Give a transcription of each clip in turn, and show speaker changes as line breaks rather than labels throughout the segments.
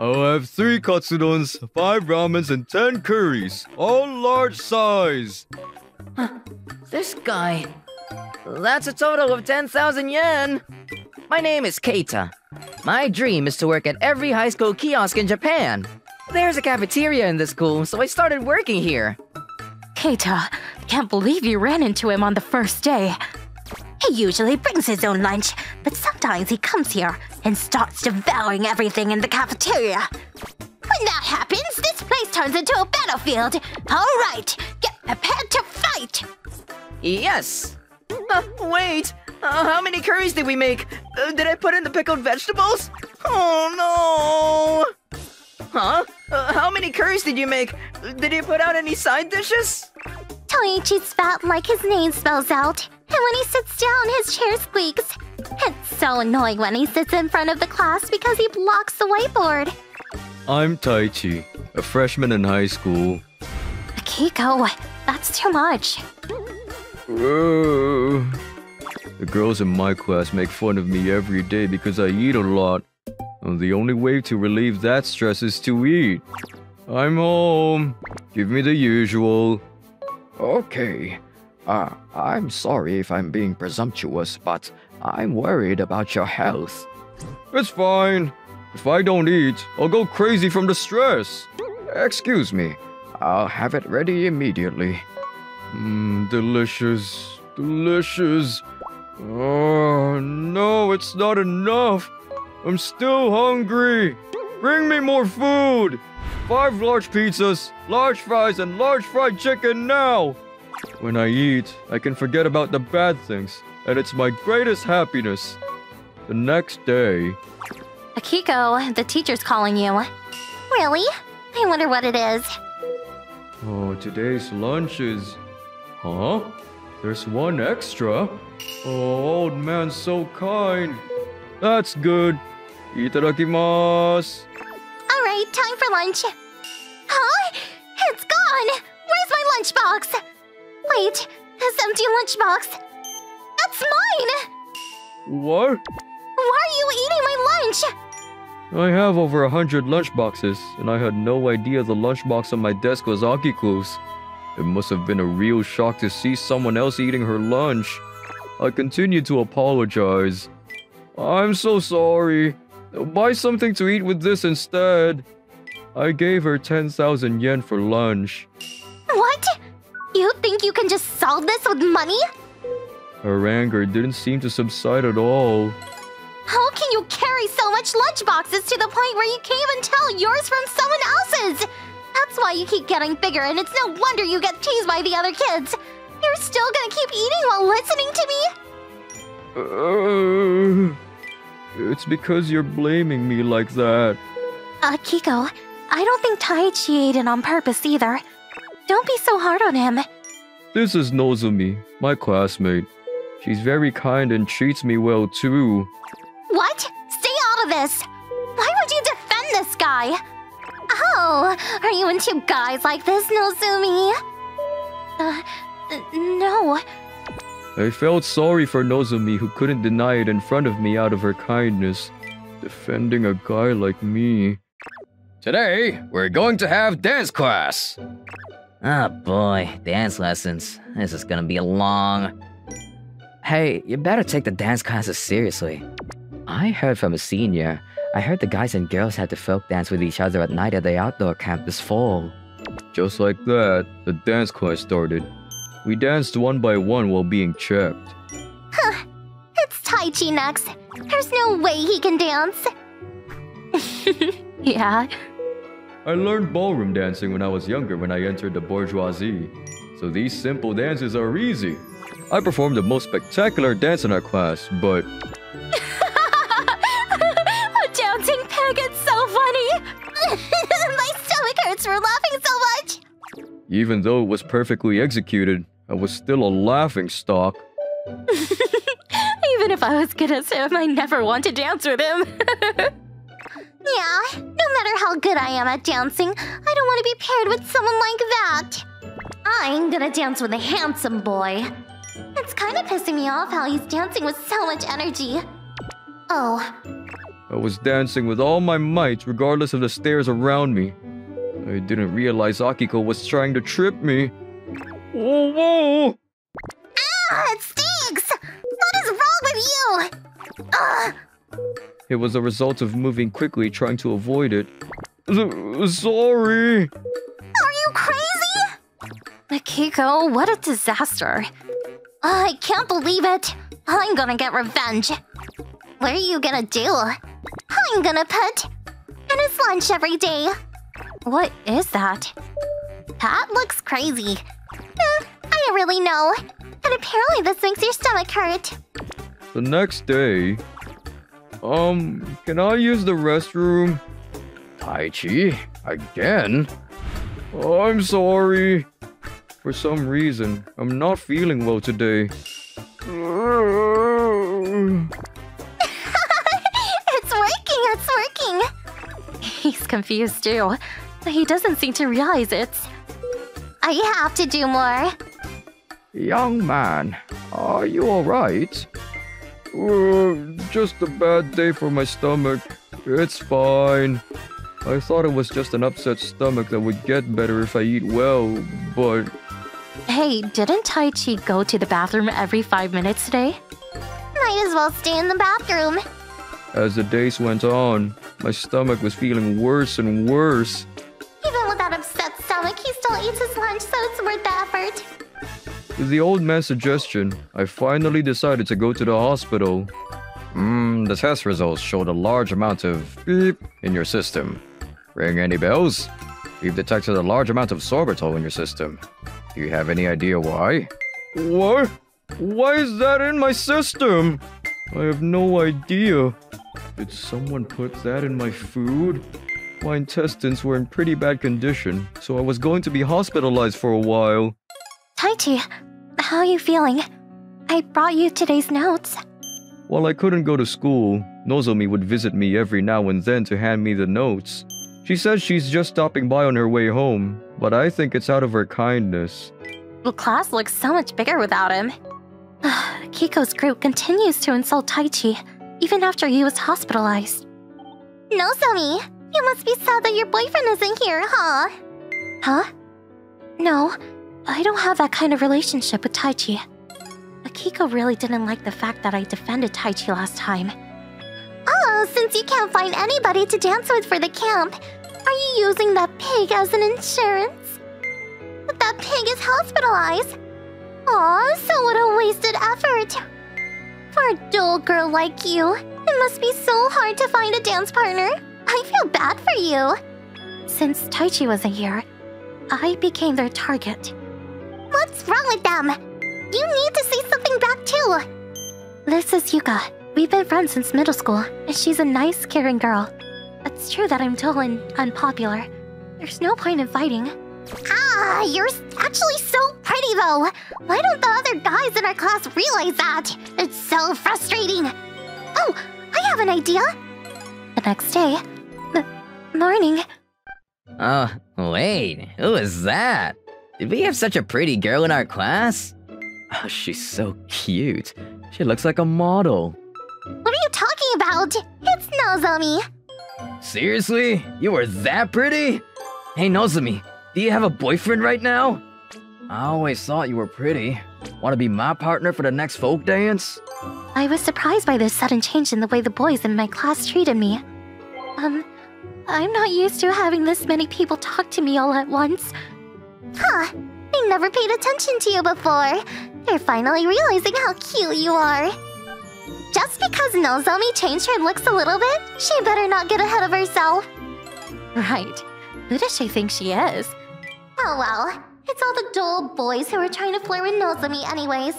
I'll have three katsudons, five ramens, and ten curries, all large size.
This guy. That's a total of 10,000 yen. My name is Keita. My dream is to work at every high school kiosk in Japan. There's a cafeteria in the school, so I started working here.
Keita, can't believe you ran into him on the first day.
He usually brings his own lunch, but sometimes he comes here and starts devouring everything in the cafeteria. When that happens, this place turns into a battlefield. All right, get prepared to fight.
Yes. Uh, wait. Uh, how many curries did we make? Uh, did I put in the pickled vegetables? Oh no! Huh? Uh, how many curries did you make? Did you put out any side dishes?
Taichi's fat like his name spells out, and when he sits down, his chair squeaks. It's so annoying when he sits in front of the class because he blocks the whiteboard.
I'm Taichi, a freshman in high school.
Akiko, that's too much.
Uh, the girls in my class make fun of me every day because I eat a lot. The only way to relieve that stress is to eat. I'm home. Give me the usual.
Okay. Uh, I'm sorry if I'm being presumptuous, but I'm worried about your health.
It's fine. If I don't eat, I'll go crazy from the stress.
Excuse me. I'll have it ready immediately.
Mmm, delicious. Delicious. Oh, no, it's not enough. I'm still hungry. Bring me more food. Five large pizzas, large fries, and large fried chicken now. When I eat, I can forget about the bad things, and it's my greatest happiness. The next day.
Akiko, the teacher's calling you.
Really? I wonder what it is.
Oh, today's lunch is. Huh? There's one extra? Oh, old man's so kind. That's good. Itadakimasu.
All right, time for lunch. Huh? It's gone! Where's my lunchbox? Wait, this empty lunchbox. That's mine!
What?
Why are you eating my lunch?
I have over a hundred lunchboxes, and I had no idea the lunchbox on my desk was Akiko's. It must have been a real shock to see someone else eating her lunch. I continued to apologize. I'm so sorry. Buy something to eat with this instead. I gave her 10,000 yen for lunch.
What? You think you can just solve this with money?
Her anger didn't seem to subside at all.
How can you carry so much lunchboxes to the point where you can't even tell yours from someone else's? That's why you keep getting bigger, and it's no wonder you get teased by the other kids. You're still gonna keep eating while listening to
Uh,
me?
It's because you're blaming me like that.
Akiko, I don't think Taichi ate it on purpose either. Don't be so hard on him.
This is Nozomi, my classmate. She's very kind and treats me well too.
What? Stay out of this! Why would you defend this guy? Oh, are you into guys like this, Nozomi?
Uh, no.
I felt sorry for Nozomi who couldn't deny it in front of me out of her kindness. Defending a guy like me.
Today, we're going to have dance class.
Oh boy, dance lessons. This is gonna be a long. Hey, you better take the dance classes seriously. I heard from a senior. I heard the guys and girls had to folk dance with each other at night at the outdoor camp this fall.
Just like that, the dance class started. We danced one by one while being checked.
Huh. It's Taichi next. There's no way he can dance.
yeah.
I learned ballroom dancing when I was younger when I entered the bourgeoisie. So these simple dances are easy. I performed the most spectacular dance in our class, but
a dancing pig, it's so funny! My stomach hurts for laughing so much!
even though it was perfectly executed, I was still a laughing stock.
Even if I was good at him, I never want to dance with him.
yeah, no matter how good I am at dancing, I don't want to be paired with someone like that. I'm gonna dance with a handsome boy. It's kind of pissing me off how he's dancing with so much energy. Oh,
I was dancing with all my might, regardless of the stares around me. I didn't realize Akiko was trying to trip me. Oh, whoa!
Ah, it stinks! What is wrong with you? Ugh!
It was a result of moving quickly, trying to avoid it. S- sorry.
Are you crazy?
Akiko, what a disaster.
I can't believe it. I'm gonna get revenge. What are you gonna do? I'm gonna put in his lunch every day.
What is that?
That looks crazy. Eh, I don't really know. And apparently this makes your stomach hurt.
The next day. Um, can I use the restroom?
Taichi? Again?
Oh, I'm sorry. For some reason, I'm not feeling well today.
it's working, it's working.
He's confused too. He doesn't seem to realize it.
I have to do more.
Young man, are you alright?
Uh, just a bad day for my stomach. It's fine. I thought it was just an upset stomach that would get better if I eat well, but
Hey, didn't Taichi go to the bathroom every five minutes today?
Might as well stay in the bathroom.
as the days went on, my stomach was feeling worse and worse.
Still eats his lunch, so it's worth the effort.
With the old man's suggestion, I finally decided to go to the hospital.
Hmm, the test results showed a large amount of beep in your system. Ring any bells? We've detected a large amount of sorbitol in your system. Do you have any idea why?
What? Why is that in my system? I have no idea. Did someone put that in my food? My intestines were in pretty bad condition, so I was going to be hospitalized for a while.
Taichi, how are you feeling? I brought you today's notes.
While I couldn't go to school, Nozomi would visit me every now and then to hand me the notes. She says she's just stopping by on her way home, but I think it's out of her kindness.
The class looks so much bigger without him. Kiko's group continues to insult Taichi, even after he was hospitalized.
Nozomi, you must be sad that your boyfriend isn't here, huh?
Huh? No, I don't have that kind of relationship with Taichi. Akiko really didn't like the fact that I defended Taichi last time.
Oh, since you can't find anybody to dance with for the camp, are you using that pig as an insurance? But that pig is hospitalized. Aw, so what a wasted effort. For a dull girl like you, it must be so hard to find a dance partner. I feel bad for you.
Since Taichi wasn't here, I became their target.
What's wrong with them? You need to say something back too.
This is Yuka. We've been friends since middle school, and she's a nice, caring girl. It's true that I'm dull and unpopular. There's no point in fighting.
Ah, you're actually so pretty though. Why don't the other guys in our class realize that? It's so frustrating. Oh, I have an idea.
The next day, morning,
Oh, wait, who is that? Did we have such a pretty girl in our class? Oh, she's so cute. She looks like a model.
What are you talking about? It's Nozomi.
Seriously? You were that pretty? Hey, Nozomi, do you have a boyfriend right now? I always thought you were pretty. Want to be my partner for the next folk dance?
I was surprised by this sudden change in the way the boys in my class treated me. Um, I'm not used to having this many people talk to me all at once.
Huh. I never paid attention to you before. They're finally realizing how cute you are. Just because Nozomi changed her looks a little bit, she better not get ahead of herself.
Right. Who does she think she is?
Oh well, it's all the dull boys who are trying to flirt with Nozomi anyways.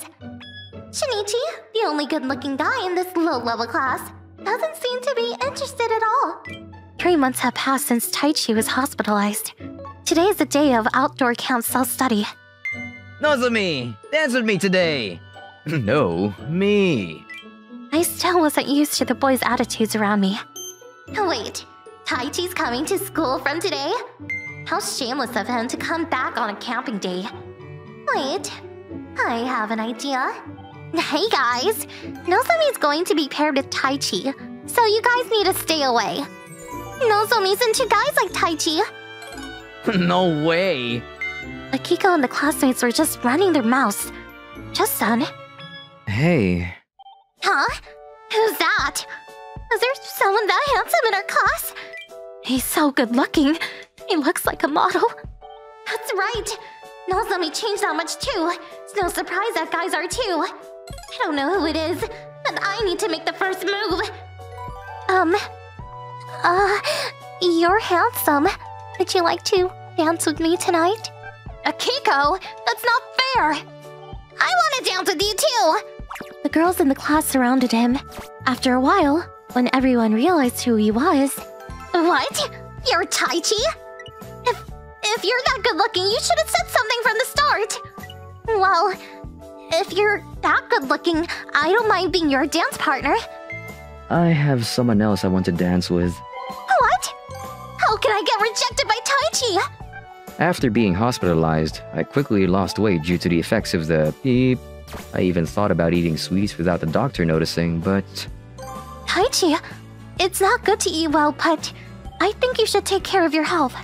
Shinichi, the only good-looking guy in this low-level class, doesn't seem to be interested at all.
Three months have passed since Taichi was hospitalized. Today is the day of outdoor camp self-study.
Nozomi, dance with me today. no, me.
I still wasn't used to the boys' attitudes around me.
Oh, wait, Taichi's coming to school from today? How shameless of him to come back on a camping day. Wait, I have an idea. Hey guys, Nozomi's going to be paired with Taichi, So you guys need to stay away. Nozomi's into guys like Taichi.
no way.
Akiko and the classmates were just running their mouths. Just son.
Hey.
Huh? Who's that? Is there someone that handsome in our class? He's so good looking. He looks like a model. That's right. Nozomi changed that much too. It's no surprise that guys are too. I don't know who it is, but I need to make the first move. Um, uh, you're handsome. Would you like to dance with me tonight? Akiko, that's not fair. I want to dance with you too. The girls in the class surrounded him. After a while, when everyone realized who he was, what? You're Taichi? If if you're that good looking, you should have said something from the start. Well, if you're that good looking, I don't mind being your dance partner.
I have someone else I want to dance with.
What? How can I get rejected by Taichi?
After being hospitalized, I quickly lost weight due to the effects of the beep. I even thought about eating sweets without the doctor noticing, but
Taichi, it's not good to eat well, but I think you should take care of your health.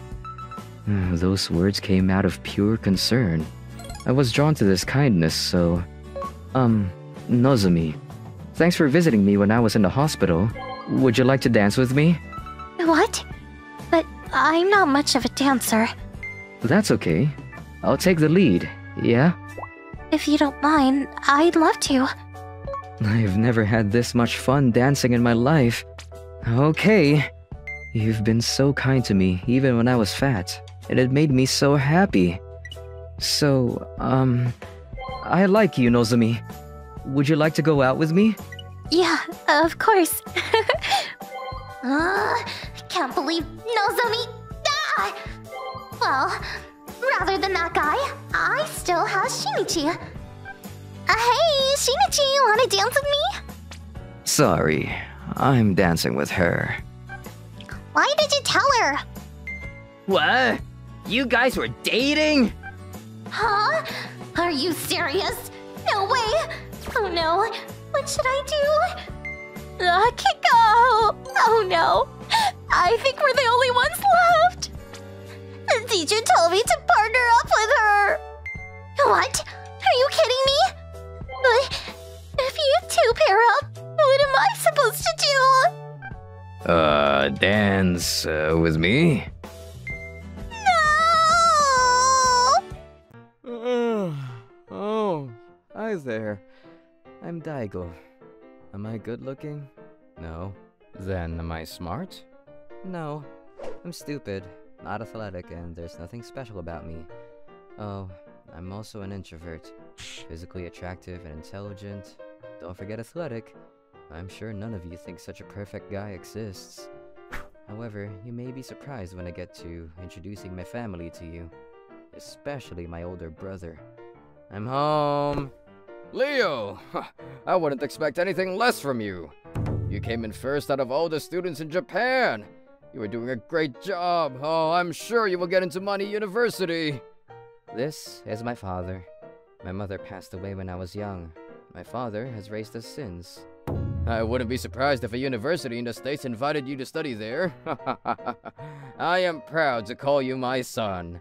those words came out of pure concern. I was drawn to this kindness, so. Um, Nozomi. Thanks for visiting me when I was in the hospital. Would you like to dance with me?
What? But I'm not much of a dancer.
That's okay. I'll take the lead, yeah?
If you don't mind, I'd love to.
I've never had this much fun dancing in my life. Okay. You've been so kind to me, even when I was fat. and It made me so happy. So, um, I like you, Nozomi. Would you like to go out with me?
Yeah, of course. uh, can't believe Nozomi. Ah! Well, rather than that guy, I still have Shinichi. Uh, hey, Shinichi, wanna dance with me?
Sorry, I'm dancing with her.
Why did you tell her?
What? You guys were dating?
Huh? Are you serious? No way! Oh no, what should I do? Uh, Kiko! Oh no, I think we're the only ones left. The teacher told me to partner up with her. What? Are you kidding me? But if you two pair up, what am I supposed to do?
Uh, dance uh, with me?
No!
oh, hi there. I'm Daigo. Am I good looking? No. Then am I smart? No. I'm stupid, not athletic, and there's nothing special about me. Oh, I'm also an introvert. Physically attractive and intelligent. Don't forget athletic. I'm sure none of you think such a perfect guy exists. However, you may be surprised when I get to introducing my family to you. Especially my older brother. I'm home!
Leo! I wouldn't expect anything less from you. You came in first out of all the students in Japan. You are doing a great job. Oh, I'm sure you will get into Money University.
This is my father. My mother passed away when I was young. My father has raised us since.
I wouldn't be surprised if a university in the States invited you to study there. I am proud to call you my son.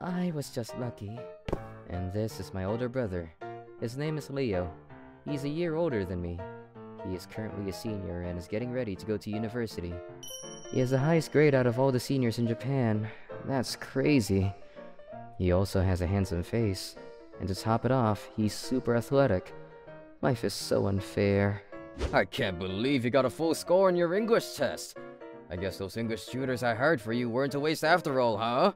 I was just lucky. And this is my older brother. His name is Leo. He's a year older than me. He is currently a senior and is getting ready to go to university. He has the highest grade out of all the seniors in Japan. That's crazy. He also has a handsome face. And to top it off, he's super athletic. Life is so unfair.
I can't believe you got a full score on your English test. I guess those English tutors I hired for you weren't a waste after all, huh?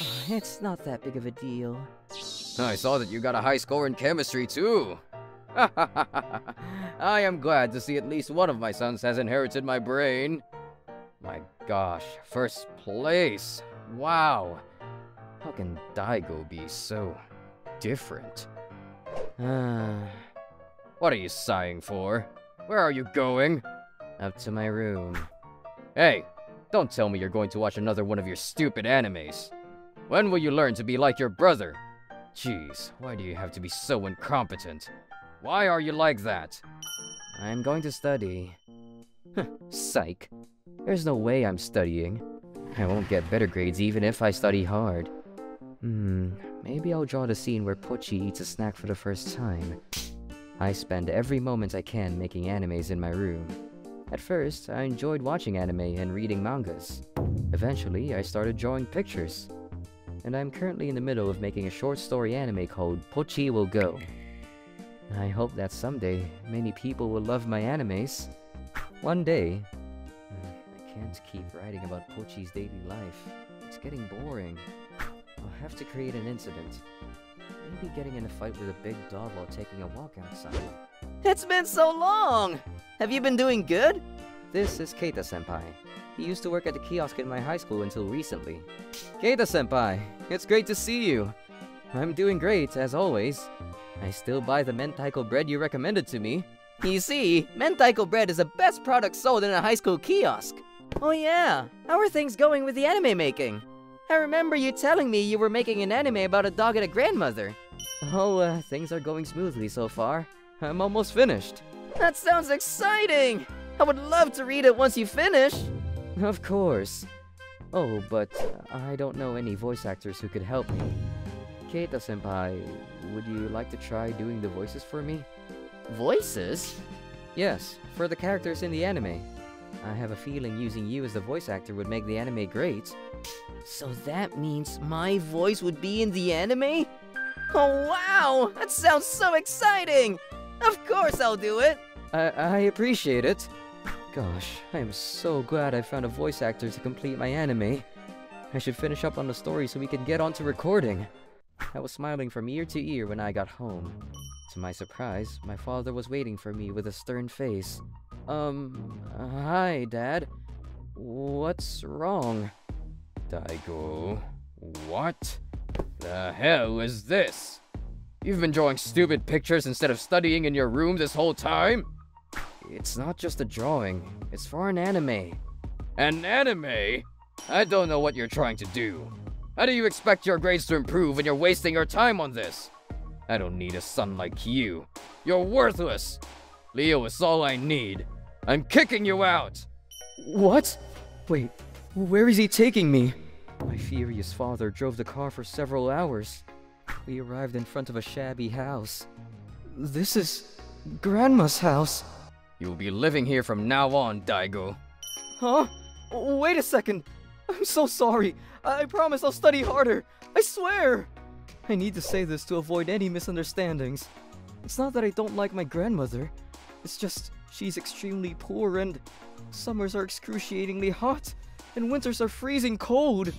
Oh, it's not that big of a deal.
I saw that you got a high score in chemistry, too. I am glad to see at least one of my sons has inherited my brain. My gosh, first place. Wow. How can Daigo be so different? What are you sighing for? Where are you going?
up to my room.
Hey, don't tell me you're going to watch another one of your stupid animes. When will you learn to be like your brother? Jeez, why do you have to be so incompetent? Why are you like that?
I'm going to study. Psych. There's no way I'm studying. I won't get better grades even if I study hard. Hmm, maybe I'll draw the scene where Pochi eats a snack for the first time. I spend every moment I can making animes in my room. At first, I enjoyed watching anime and reading mangas. Eventually, I started drawing pictures. And I'm currently in the middle of making a short story anime called Pochi Will Go. I hope that someday many people will love my animes. One day. Can't keep writing about Pochi's daily life. It's getting boring. I'll have to create an incident. Maybe getting in a fight with a big dog while taking a walk outside. It's been so long! Have you been doing good? This is Keita Senpai. He used to work at the kiosk in my high school until recently. Keita Senpai, it's great to see you. I'm doing great, as always. I still buy the mentaiko bread you recommended to me. You see, mentaiko bread is the best product sold in a high school kiosk. Oh yeah, how are things going with the anime making? I remember you telling me you were making an anime about a dog and a grandmother. Oh, uh, things are going smoothly so far. I'm almost finished. That sounds exciting! I would love to read it once you finish! Of course. Oh, but I don't know any voice actors who could help me. Keita-senpai, would you like to try doing the voices for me? Voices? Yes, for the characters in the anime. I have a feeling using you as the voice actor would make the anime great. So that means my voice would be in the anime? Oh wow! That sounds so exciting! Of course I'll do it! I, I appreciate it. Gosh, I am so glad I found a voice actor to complete my anime. I should finish up on the story so we can get on to recording. I was smiling from ear to ear when I got home. To my surprise, my father was waiting for me with a stern face. Um, hi, Dad. What's wrong?
Daigo, what the hell is this? You've been drawing stupid pictures instead of studying in your room this whole time?
It's not just a drawing, it's for an anime.
An anime? I don't know what you're trying to do. How do you expect your grades to improve when you're wasting your time on this? I don't need a son like you. You're worthless. Leo is all I need. I'm kicking you out.
What? Wait, where is he taking me? My furious father drove the car for several hours. We arrived in front of a shabby house. This is Grandma's house.
You'll be living here from now on, Daigo.
Huh? Wait a second. I'm so sorry. I promise I'll study harder. I swear. I need to say this to avoid any misunderstandings. It's not that I don't like my grandmother. It's just she's extremely poor and summers are excruciatingly hot and winters are freezing cold.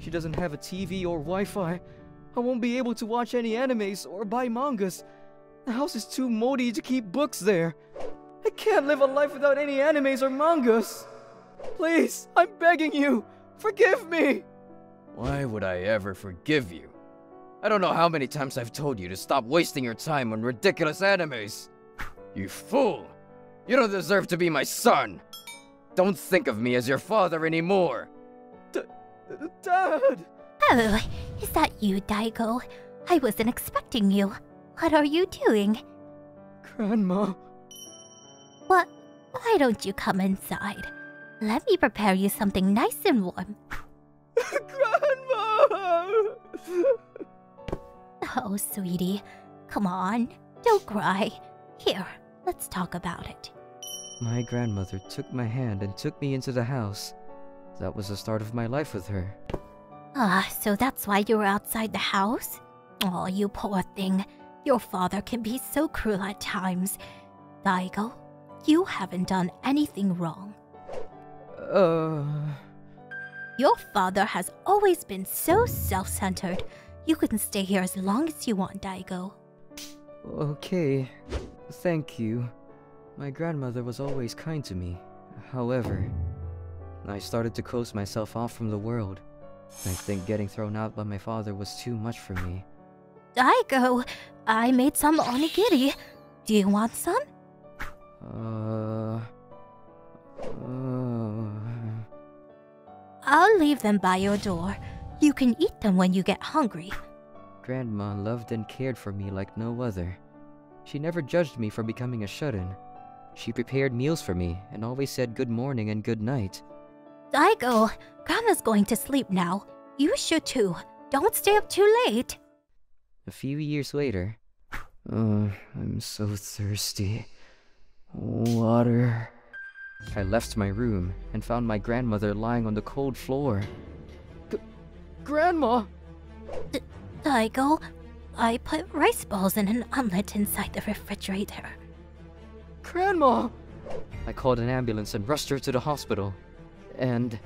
She doesn't have a TV or Wi-Fi. I won't be able to watch any animes or buy mangas. The house is too moldy to keep books there. I can't live a life without any animes or mangas. Please, I'm begging you. Forgive me!
Why would I ever forgive you? I don't know how many times I've told you to stop wasting your time on ridiculous animes. You fool! You don't deserve to be my son! Don't think of me as your father anymore!
D Dad!
Oh, is that you, Daigo? I wasn't expecting you. What are you doing?
Grandma.
What? Why don't you come inside? Let me prepare you something nice and warm.
Grandma!
Oh, sweetie. Come on. Don't cry. Here, let's talk about it.
My grandmother took my hand and took me into the house. That was the start of my life with her.
Ah, so that's why you were outside the house? Oh, you poor thing. Your father can be so cruel at times. Daigo, you haven't done anything wrong.
Uh.
Your father has always been so self centered. You can stay here as long as you want, Daigo.
Okay. Thank you. My grandmother was always kind to me. However, I started to close myself off from the world. I think getting thrown out by my father was too much for me.
Daigo, I made some onigiri. Do you want some?
Uh. Uh.
I'll leave them by your door. You can eat them when you get hungry.
Grandma loved and cared for me like no other. She never judged me for becoming a shut in. She prepared meals for me and always said good morning and good night.
Daigo, Grandma's going to sleep now. You should too. Don't stay up too late.
A few years later, oh, I'm so thirsty. Water. I left my room and found my grandmother lying on the cold floor. G- Grandma!
Daigo, I put rice balls in an omelet inside the refrigerator.
Grandma! I called an ambulance and rushed her to the hospital. And.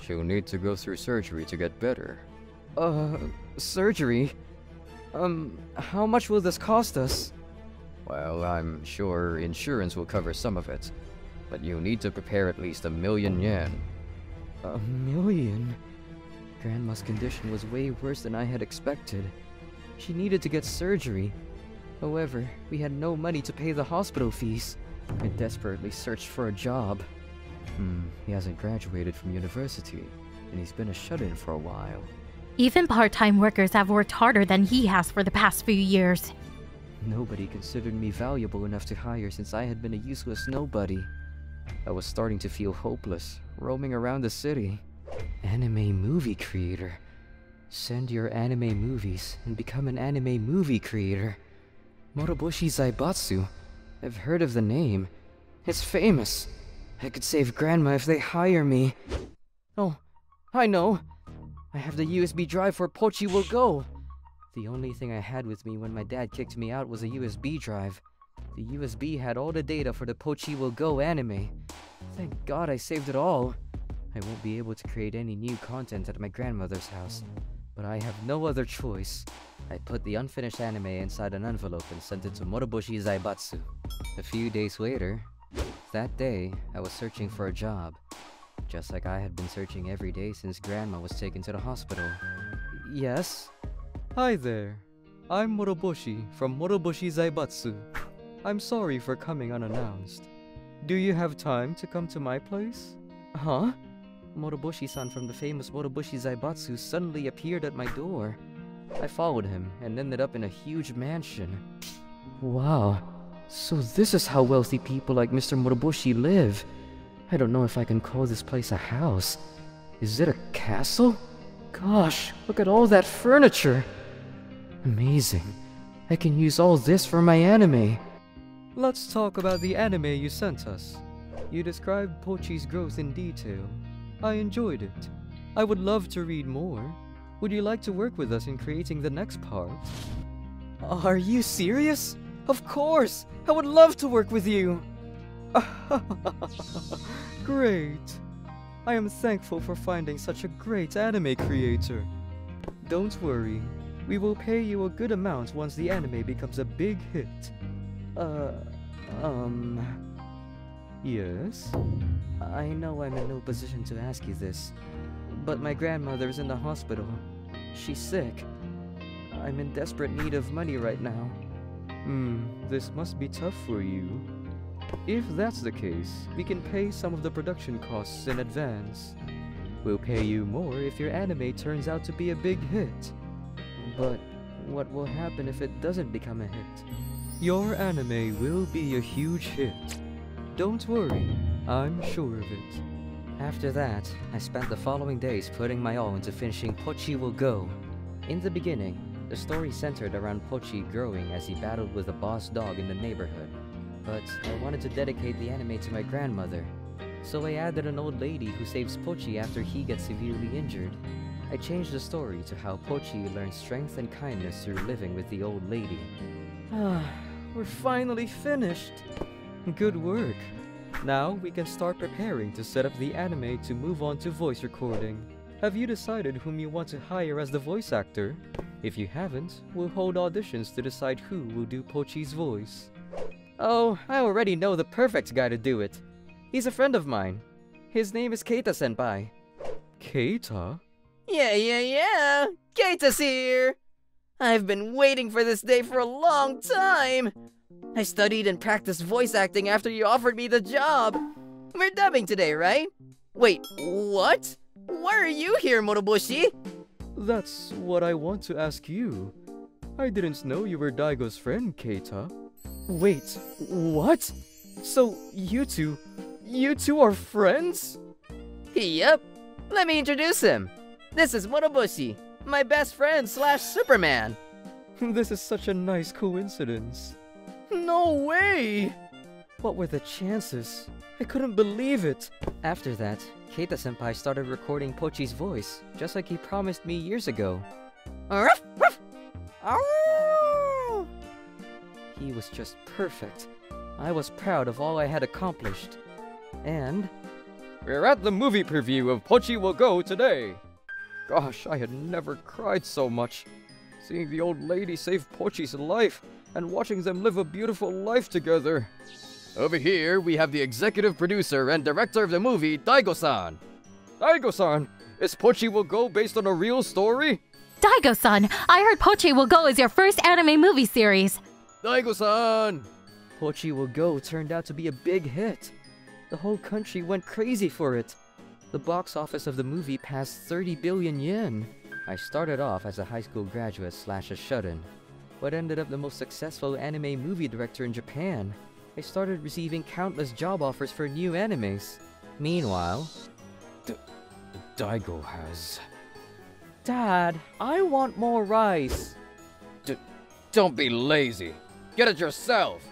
She'll need to go through surgery to get better.
Uh, surgery? Um, how much will this cost us?
Well, I'm sure insurance will cover some of it. But you'll need to prepare at least a million yen.
A million? Grandma's condition was way worse than I had expected. She needed to get surgery. However, we had no money to pay the hospital fees. I desperately searched for a job. Hmm, he hasn't graduated from university, and he's been a shut-in for a while.
Even part time workers have worked harder than he has for the past few years.
Nobody considered me valuable enough to hire since I had been a useless nobody. I was starting to feel hopeless, roaming around the city. Anime movie creator. Send your anime movies and become an anime movie creator. Moroboshi Zaibatsu. I've heard of the name. It's famous. I could save Grandma if they hire me. Oh, I know. I have the USB drive for Pochi Will Go. The only thing I had with me when my dad kicked me out was a USB drive. The USB had all the data for the Pochi Will Go anime. Thank God I saved it all. I won't be able to create any new content at my grandmother's house, but I have no other choice. I put the unfinished anime inside an envelope and sent it to Moroboshi Zaibatsu. A few days later, that day, I was searching for a job. Just like I had been searching every day since Grandma was taken to the hospital. Yes? Hi there. I'm Moroboshi from Moroboshi Zaibatsu. I'm sorry for coming unannounced. Do you have time to come to my place? Huh? Moroboshi-san from the famous Moroboshi Zaibatsu suddenly appeared at my door. I followed him and ended up in a huge mansion. Wow. So this is how wealthy people like Mr. Moroboshi live. I don't know if I can call this place a house. Is it a castle? Gosh, look at all that furniture! Amazing. I can use all this for my anime. Let's talk about the anime you sent us. You described Pochi's growth in detail. I enjoyed it. I would love to read more. Would you like to work with us in creating the next part? Are you serious? Of course! I would love to work with you! great! I am thankful for finding such a great anime creator. Don't worry, we will pay you a good amount once the anime becomes a big hit. Uh, um. Yes? I know I'm in no position to ask you this, but my grandmother is in the hospital. She's sick. I'm in desperate need of money right now. Hmm, this must be tough for you. If that's the case, we can pay some of the production costs in advance. We'll pay you more if your anime turns out to be a big hit. But what will happen if it doesn't become a hit? Your anime will be a huge hit. Don't worry, I'm sure of it. After that, I spent the following days putting my all into finishing Pochi Will Go. In the beginning, the story centered around Pochi growing as he battled with a boss dog in the neighborhood. But I wanted to dedicate the anime to my grandmother, so I added an old lady who saves Pochi after he gets severely injured. I changed the story to how Pochi learns strength and kindness through living with the old lady. Ah, we're finally finished! Good work. Now we can start preparing to set up the anime to move on to voice recording. Have you decided whom you want to hire as the voice actor? If you haven't, we'll hold auditions to decide who will do Pochi's voice. Oh, I already know the perfect guy to do it. He's a friend of mine. His name is Keita-senpai. Keita?
Yeah, yeah, yeah! Keita's here! I've been waiting for this day for a long time! I studied and practiced voice acting after you offered me the job! We're dubbing today, right? Wait, what? Why are you here, Moroboshi?
That's what I want to ask you. I didn't know you were Daigo's friend, Keita. Wait, what? So, you two, you two are friends? Yep. Let me introduce him. This is Moroboshi, my best friend slash Superman.
This is such a nice coincidence.
No way!
What were the chances? I couldn't believe it.
After that, Keita senpai started recording Pochi's voice, just like he promised me years ago. He was just perfect. I was proud of all I had accomplished. And
We're at the movie preview of Pochi Will Go today. Gosh, I had never cried so much. Seeing the old lady save Pochi's life and watching them live a beautiful life together. Over here, we have the executive producer and director of the movie, Daigo-san. Daigo-san, is Pochi Will Go based on a real story?
Daigo-san, I heard Pochi Will Go is your first anime movie series.
Daigo-san!
Pochi Will Go turned out to be a big hit. The whole country went crazy for it. The box office of the movie passed 30 billion yen. I started off as a high school graduate slash a shut-in, but ended up the most successful anime movie director in Japan. I started receiving countless job offers for new animes. Meanwhile,
Daigo has.
Dad, I want more rice.
Don't be lazy. Get it yourself.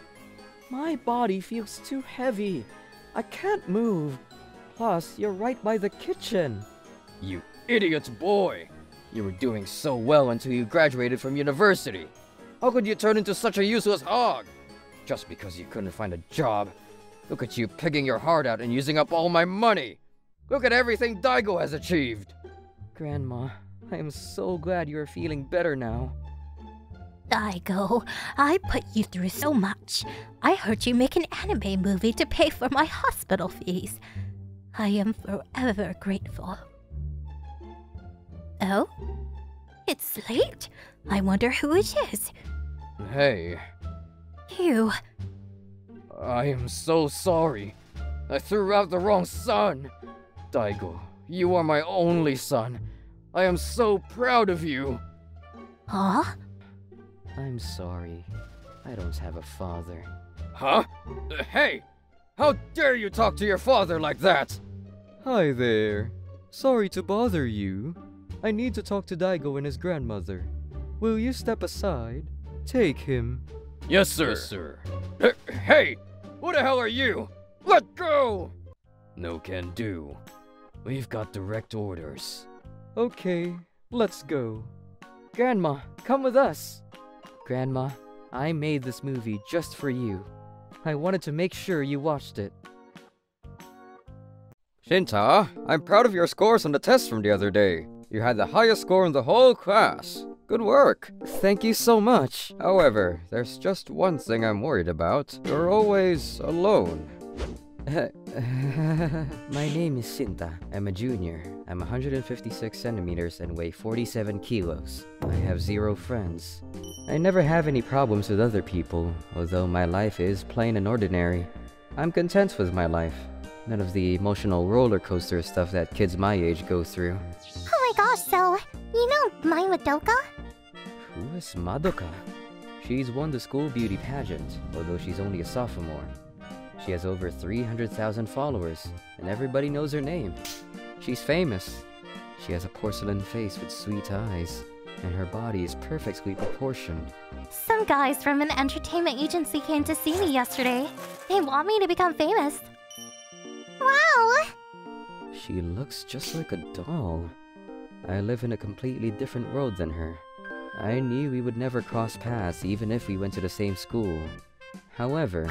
My body feels too heavy. I can't move. Plus, you're right by the kitchen.
You idiot boy! You were doing so well until you graduated from university. How could you turn into such a useless hog? Just because you couldn't find a job. Look at you pigging your heart out and using up all my money. Look at everything Daigo has achieved.
Grandma, I am so glad you are feeling better now.
Daigo, I put you through so much. I heard you make an anime movie to pay for my hospital fees. I am forever grateful. Oh? It's late. I wonder who it is.
Hey,
You.
I am so sorry. I threw out the wrong son. Daigo, you are my only son. I am so proud of you.
Huh?
I'm sorry. I don't have a father.
Huh? Uh, Hey! How dare you talk to your father like that?
Hi there. Sorry to bother you. I need to talk to Daigo and his grandmother. Will you step aside? Take him.
Yes, sir. Yes, sir. Hey! Who the hell are you? Let go! No can do. We've got direct orders.
Okay, let's go. Grandma, come with us. Grandma, I made this movie just for you. I wanted to make sure you watched it.
Shinta, I'm proud of your scores on the test from the other day. You had the highest score in the whole class. Good work.
Thank you so much.
However, there's just one thing I'm worried about. You're always alone.
My name is Shinta. I'm a junior. I'm 156 centimeters and weigh 47 kilos. I have zero friends. I never have any problems with other people, although my life is plain and ordinary. I'm content with my life. None of the emotional roller coaster stuff that kids my age go through.
Oh my gosh, so, you know my Madoka?
Who is Madoka? She's won the school beauty pageant, although she's only a sophomore. She has over 300,000 followers, and everybody knows her name. She's famous. She has a porcelain face with sweet eyes, and her body is perfectly proportioned.
Some guys from an entertainment agency came to see me yesterday. They want me to become famous. Wow!
She looks just like a doll. I live in a completely different world than her. I knew we would never cross paths even if we went to the same school. However,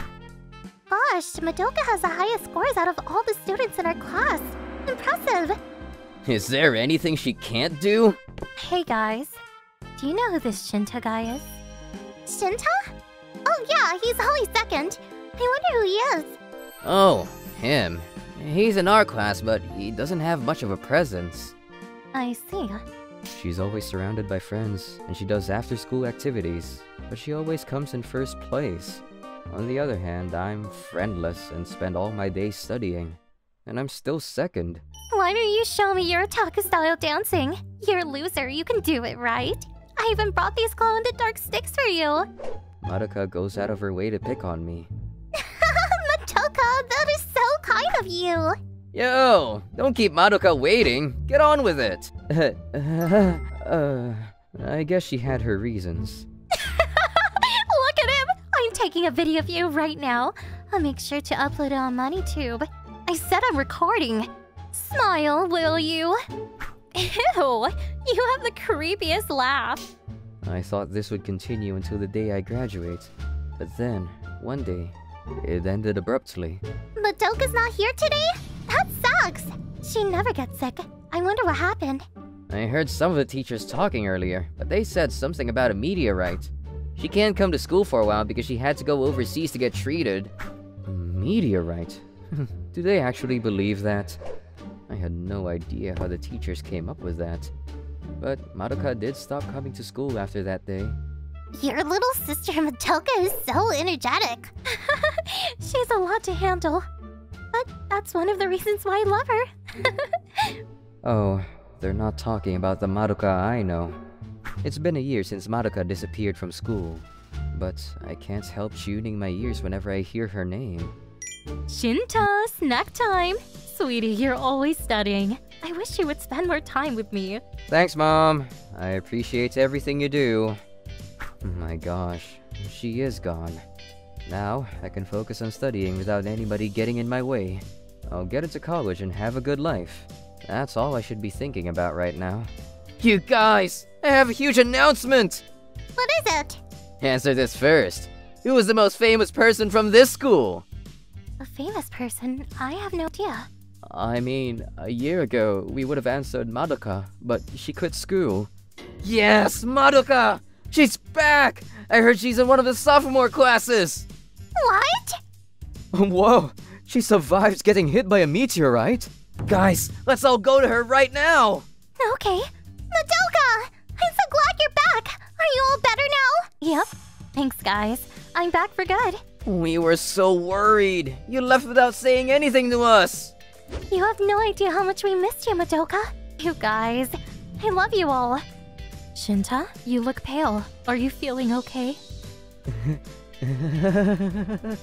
Gosh, Madoka has the highest scores out of all the students in our class. Impressive!
is there anything she can't do?
Hey guys, do you know who this Shinta guy is? Shinta? Oh yeah, he's always second. I wonder who he is.
Oh, him. He's in our class, but he doesn't have much of a presence.
I see.
She's always surrounded by friends, and she does after school activities, but she always comes in first place. On the other hand, I'm friendless and spend all my days studying, and I'm still second.
Why don't you show me your otaku style dancing? You're a loser, you can do it, right? I even brought these glow in the dark sticks for you.
Madoka goes out of her way to pick on me.
Oh, that is so kind of you.
Yo, don't keep Madoka waiting. Get on with it.
uh, I guess she had her reasons.
Look at him. I'm taking a video of you right now. I'll make sure to upload it on MoneyTube. I said I'm recording. Smile, will you? Ew, you have the creepiest laugh.
I thought this would continue until the day I graduate. But then, one day, it ended abruptly.
Madoka's not here today? That sucks. She never gets sick. I wonder what happened.
I heard some of the teachers talking earlier, but they said something about a meteorite. She can't come to school for a while because she had to go overseas to get treated. A meteorite? Do they actually believe that? I had no idea how the teachers came up with that. But Madoka did stop coming to school after that day.
Your little sister Madoka is so energetic. She's a lot to handle. But that's one of the reasons why I love her.
Oh, they're not talking about the Madoka I know. It's been a year since Madoka disappeared from school, but I can't help tuning my ears whenever I hear her name.
Shinta, snack time. Sweetie, you're always studying. I wish you would spend more time with me.
Thanks, Mom. I appreciate everything you do. My gosh, she is gone. Now, I can focus on studying without anybody getting in my way. I'll get into college and have a good life. That's all I should be thinking about right now.
You guys, I have a huge announcement.
What is it?
Answer this first. Who is the most famous person from this school?
A famous person? I have no idea.
I mean, a year ago, we would have answered Madoka, but she quit school.
Yes, Madoka! She's back! I heard she's in one of the sophomore classes!
What?
Whoa! She survives getting hit by a meteorite?
Guys, let's all go to her right now!
Okay. Madoka! I'm so glad you're back! Are you all better now? Yep. Thanks, guys. I'm back for good.
We were so worried. You left without saying anything to us.
You have no idea how much we missed you, Madoka. You guys. I love you all. Shinta, you look pale. Are you feeling okay?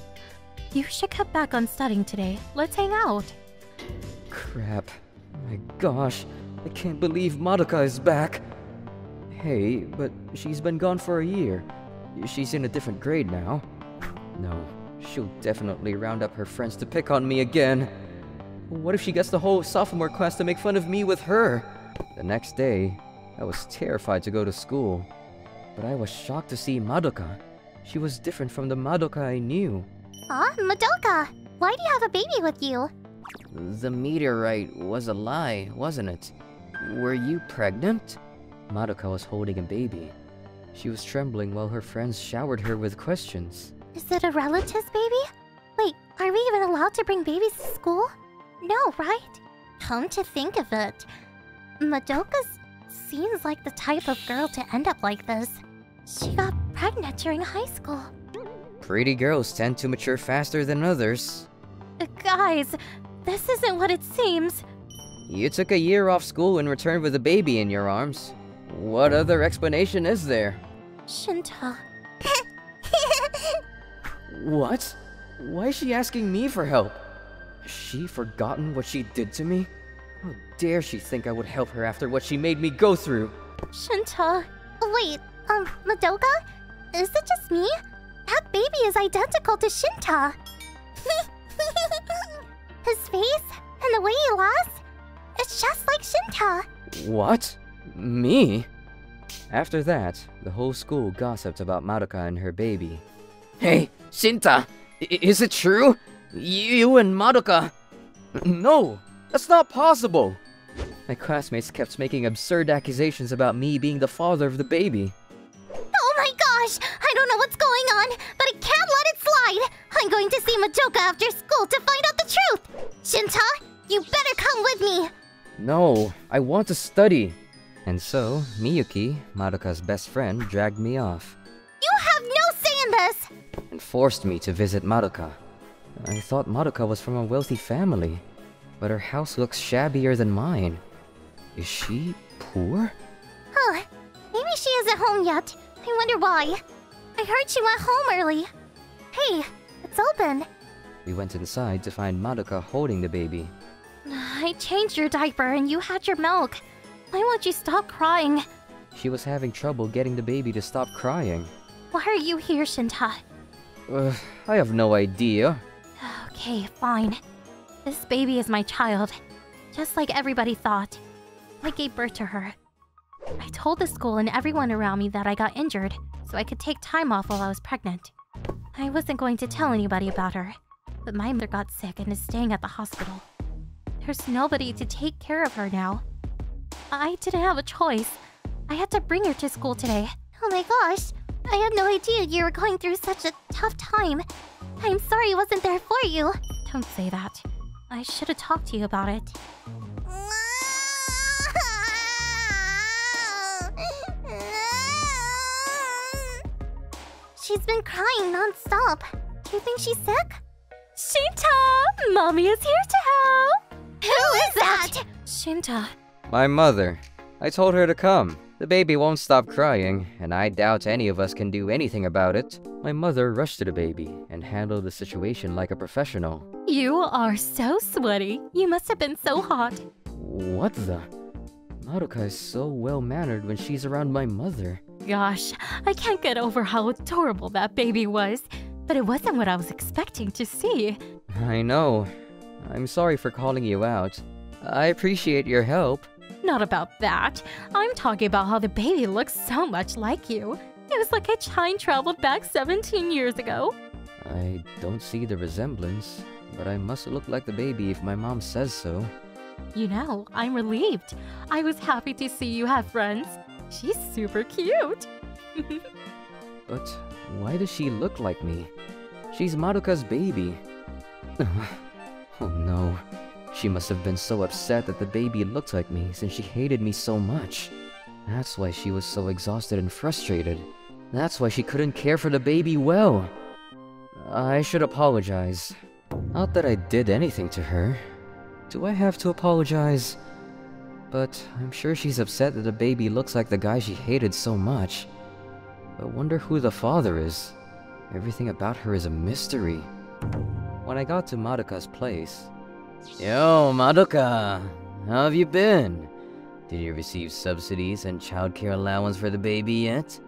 you should cut back on studying today. Let's hang out.
Crap. My gosh, I can't believe Madoka is back. Hey, but she's been gone for a year. She's in a different grade now. No, she'll definitely round up her friends to pick on me again. What if she gets the whole sophomore class to make fun of me with her? The next day, I was terrified to go to school. But I was shocked to see Madoka. She was different from the Madoka I knew.
Ah, Madoka! Why do you have a baby with you?
The meteorite was a lie, wasn't it? Were you pregnant? Madoka was holding a baby. She was trembling while her friends showered her with questions.
Is it a relative's baby? Wait, are we even allowed to bring babies to school? No, right? Come to think of it, Madoka seems like the type of girl to end up like this. She got pregnant during high school.
Pretty girls tend to mature faster than others.
Uh, guys, this isn't what it seems.
You took a year off school and returned with a baby in your arms. What other explanation is there?
Shinta.
what? Why is she asking me for help? Has she forgotten what she did to me? How dare she think I would help her after what she made me go through?
Shinta. Wait, um, Madoka? Is it just me? That baby is identical to Shinta. His face and the way he laughs, it's just like Shinta.
What? Me? After that, the whole school gossiped about Madoka and her baby.
Hey, Shinta, is it true? You and Madoka?
No, that's not possible. My classmates kept making absurd accusations about me being the father of the baby.
Oh my gosh! I don't know what's going on, but I can't let it slide! I'm going to see Madoka after school to find out the truth! Shinta, you better come with me!
No, I want to study. And so, Miyuki, Madoka's best friend, dragged me off.
You have no say in this!
And forced me to visit Madoka. I thought Madoka was from a wealthy family, but her house looks shabbier than mine. Is she poor?
Huh. Maybe she isn't home yet. I wonder why. I heard she went home early. Hey, it's open.
We went inside to find Madoka holding the baby.
I changed your diaper and you had your milk. Why won't you stop crying?
She was having trouble getting the baby to stop crying.
Why are you here, Shinta?
Uh, I have no idea.
Okay, fine. This baby is my child. Just like everybody thought. I gave birth to her. I told the school and everyone around me that I got injured, so I could take time off while I was pregnant. I wasn't going to tell anybody about her, but my mother got sick and is staying at the hospital. There's nobody to take care of her now. I didn't have a choice. I had to bring her to school today.
Oh my gosh, I had no idea you were going through such a tough time. I'm sorry I wasn't there for you.
Don't say that. I should have talked to you about it.
She's been crying non-stop. Do you think she's sick?
Shinta! Mommy is here to help!
Who is that?
Shinta.
My mother. I told her to come. The baby won't stop crying, and I doubt any of us can do anything about it. My mother rushed to the baby and handled the situation like a professional.
You are so sweaty. You must have been so hot.
What the? Madoka is so well mannered when she's around my mother.
Gosh, I can't get over how adorable that baby was. But it wasn't what I was expecting to see.
I know. I'm sorry for calling you out. I appreciate your help.
Not about that. I'm talking about how the baby looks so much like you. It was like a time traveled back 17 years ago.
I don't see the resemblance, but I must look like the baby if my mom says so.
You know, I'm relieved. I was happy to see you have friends. She's super cute.
But why does she look like me? She's Madoka's baby. oh no. She must have been so upset that the baby looked like me since she hated me so much. That's why she was so exhausted and frustrated. That's why she couldn't care for the baby well. I should apologize. Not that I did anything to her. Do I have to apologize? But I'm sure she's upset that the baby looks like the guy she hated so much. I wonder who the father is. Everything about her is a mystery. When I got to Madoka's place... Yo, Madoka! How have you been? Did you receive subsidies and childcare allowance for the baby yet?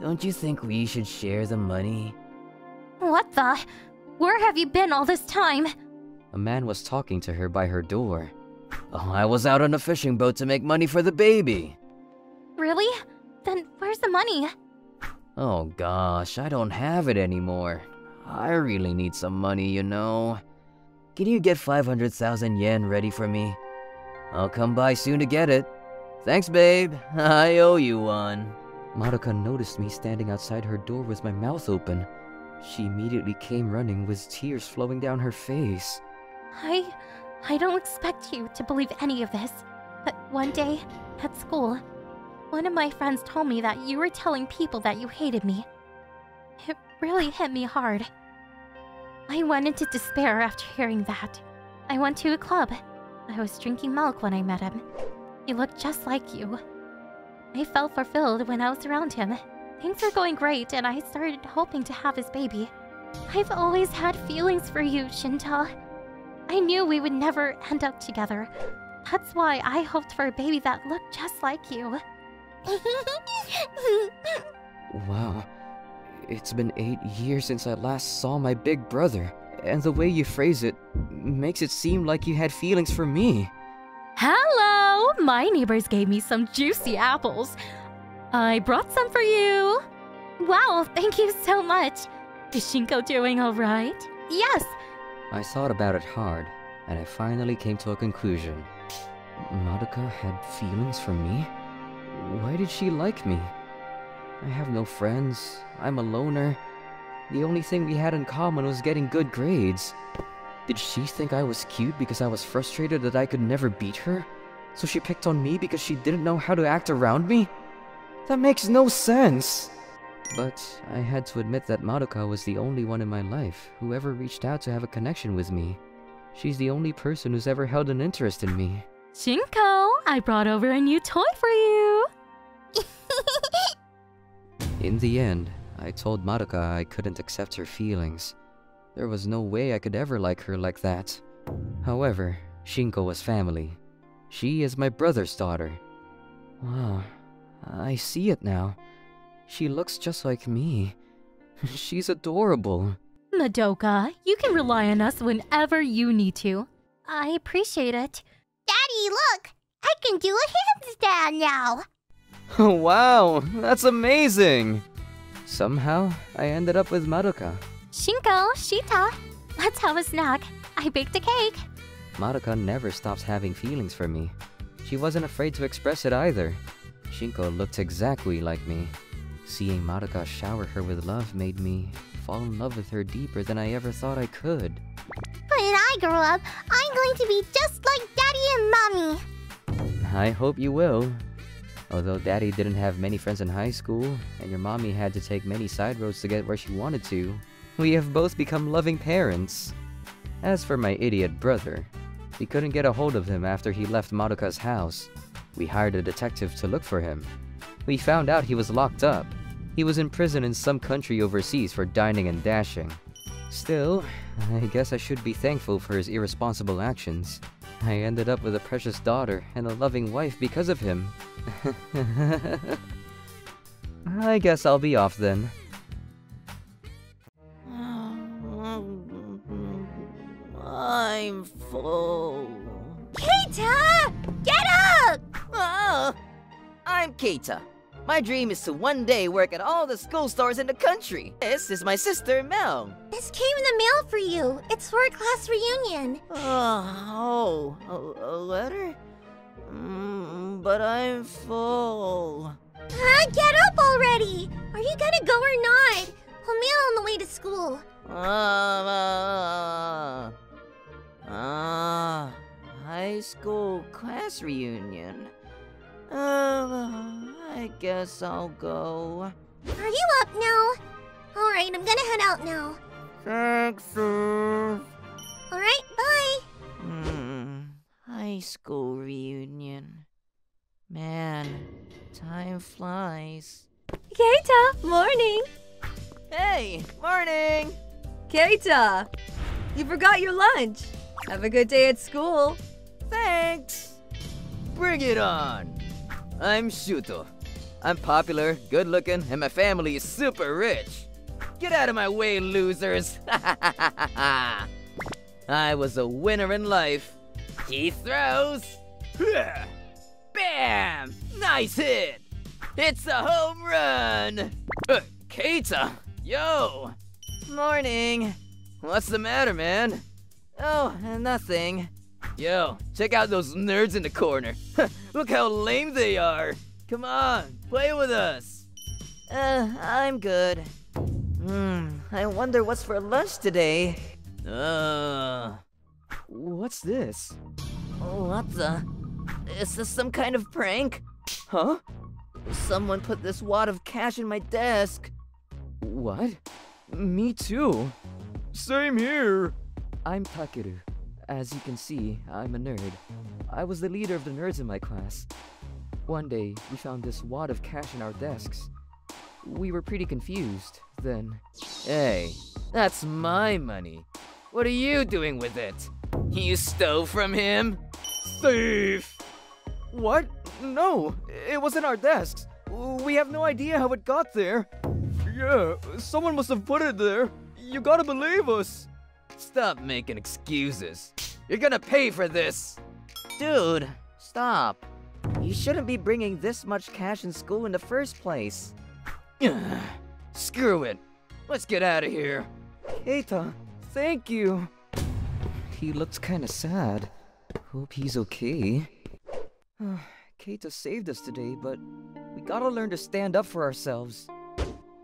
Don't you think we should share the money?
What the? Where have you been all this time?
A man was talking to her by her door. Oh, I was out on a fishing boat to make money for the baby.
Really? Then where's the money?
Oh gosh, I don't have it anymore. I really need some money, you know. Can you get 500,000 yen ready for me? I'll come by soon to get it. Thanks, babe. I owe you one. Madoka noticed me standing outside her door with my mouth open. She immediately came running with tears flowing down her face.
I. I don't expect you to believe any of this. But one day, at school, one of my friends told me that you were telling people that you hated me. It really hit me hard. I went into despair after hearing that. I went to a club. I was drinking milk when I met him. He looked just like you. I felt fulfilled when I was around him. Things were going great, and I started hoping to have his baby. I've always had feelings for you, Shinta. I knew we would never end up together. That's why I hoped for a baby that looked just like you.
Wow. It's been eight years since I last saw my big brother, and the way you phrase it makes it seem like you had feelings for me.
Hello! My neighbors gave me some juicy apples. I brought some for you. Wow, thank you so much. Is Shinko doing alright? Yes,
I thought about it hard, and I finally came to a conclusion. Madoka had feelings for me? Why did she like me? I have no friends. I'm a loner. The only thing we had in common was getting good grades. Did she think I was cute because I was frustrated that I could never beat her? So she picked on me because she didn't know how to act around me? That makes no sense! But I had to admit that Madoka was the only one in my life who ever reached out to have a connection with me. She's the only person who's ever held an interest in me.
Shinko, I brought over a new toy for you.
In the end, I told Madoka I couldn't accept her feelings. There was no way I could ever like her like that. However, Shinko was family. She is my brother's daughter. Wow, I see it now. She looks just like me. She's adorable.
Madoka, you can rely on us whenever you need to. I appreciate it.
Daddy, look! I can do a handstand now!
wow, that's amazing! Somehow, I ended up with Madoka.
Shinko, Shinta, let's have a snack. I baked a cake.
Madoka never stops having feelings for me. She wasn't afraid to express it either. Shinko looked exactly like me. Seeing Madoka shower her with love made me fall in love with her deeper than I ever thought I could.
But when I grow up, I'm going to be just like Daddy and Mommy.
I hope you will. Although Daddy didn't have many friends in high school, and your mommy had to take many side roads to get where she wanted to, we have both become loving parents. As for my idiot brother, we couldn't get a hold of him after he left Madoka's house. We hired a detective to look for him. We found out he was locked up. He was in prison in some country overseas for dining and dashing. Still, I guess I should be thankful for his irresponsible actions. I ended up with a precious daughter and a loving wife because of him. I guess I'll be off then.
I'm full.
Keita! Get up!
Ah, I'm Keita. My dream is to one day work at all the school stores in the country. This is my sister Mel.
This came in the mail for you. It's for a class reunion.
Oh, oh a, a letter? Mm, but I'm full.
Ah, get up already! Are you gonna go or not? We'll meet on the way to school.
Ah, ah, high school class reunion. Uh, I guess I'll go.
Are you up now? Alright, I'm gonna head out now.
Thanks, sir.
Alright, bye!
Hmm, high school reunion. Man, time flies.
Keita, morning.
Hey, morning!
Keita, you forgot your lunch. Have a good day at school.
Thanks! Bring it on! I'm Shuto. I'm popular, good looking, and my family is super rich. Get out of my way, losers! I was a winner in life. He throws. Bam! Nice hit! It's a home run! Uh, Keita! Yo! Morning! What's the matter, man? Oh, nothing. Yo, check out those nerds in the corner. Look how lame they are. Come on, play with us. Uh, I'm good. Hmm, I wonder what's for lunch today. Uh, what's this? What the? Is this some kind of prank? Huh? Someone put this wad of cash in my desk. What? Me too.
Same here.
I'm Takeru. As you can see, I'm a nerd. I was the leader of the nerds in my class. One day, we found this wad of cash in our desks. We were pretty confused. Then,
Hey, that's my money. What are you doing with it? You stole from him?
Thief! What? No, it was in our desks. We have no idea how it got there. Yeah, someone must have put it there. You gotta believe us.
Stop making excuses. You're gonna pay for this! Dude, stop. You shouldn't be bringing this much cash in school in the first place. Screw it. Let's get out of here.
Keita, thank you. He looks kinda sad. Hope he's okay. Keita saved us today, but we gotta learn to stand up for ourselves.